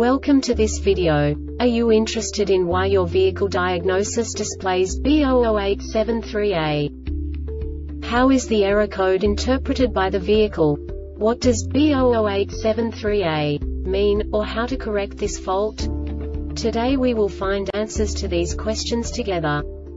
Welcome to this video. Are you interested in why your vehicle diagnosis displays B00873A? How is the error code interpreted by the vehicle? What does B00873A mean, or how to correct this fault? Today we will find answers to these questions together.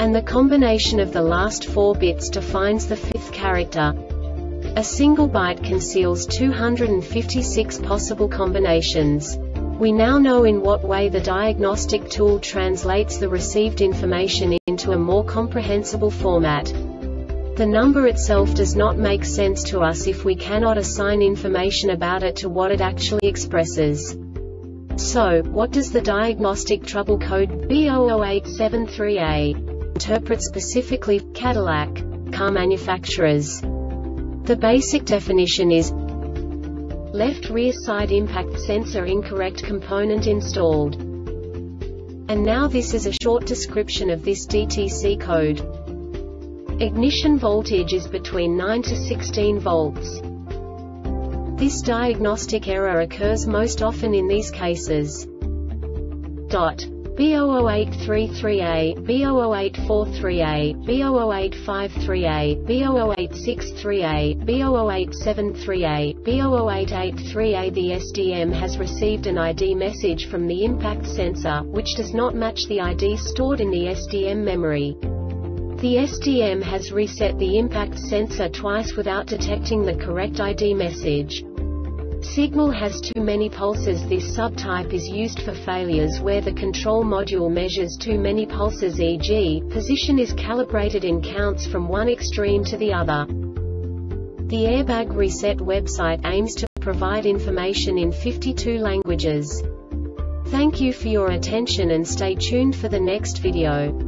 And the combination of the last 4 bits defines the fifth character. A single byte conceals 256 possible combinations. We now know in what way the diagnostic tool translates the received information into a more comprehensible format. The number itself does not make sense to us if we cannot assign information about it to what it actually expresses. So, what does the diagnostic trouble code B00873A interpret specifically Cadillac car manufacturers? The basic definition is left rear side impact sensor incorrect component installed. And now this is a short description of this DTC code. Ignition voltage is between 9 to 16 volts. This diagnostic error occurs most often in these cases. Dot. B00833A, B00843A, B00853A, B00863A, B00873A, B00883A The SDM has received an ID message from the impact sensor, which does not match the ID stored in the SDM memory. The SDM has reset the impact sensor twice without detecting the correct ID message. Signal has too many pulses This subtype is used for failures where the control module measures too many pulses e.g., position is calibrated in counts from one extreme to the other. The Airbag Reset website aims to provide information in 52 languages. Thank you for your attention and stay tuned for the next video.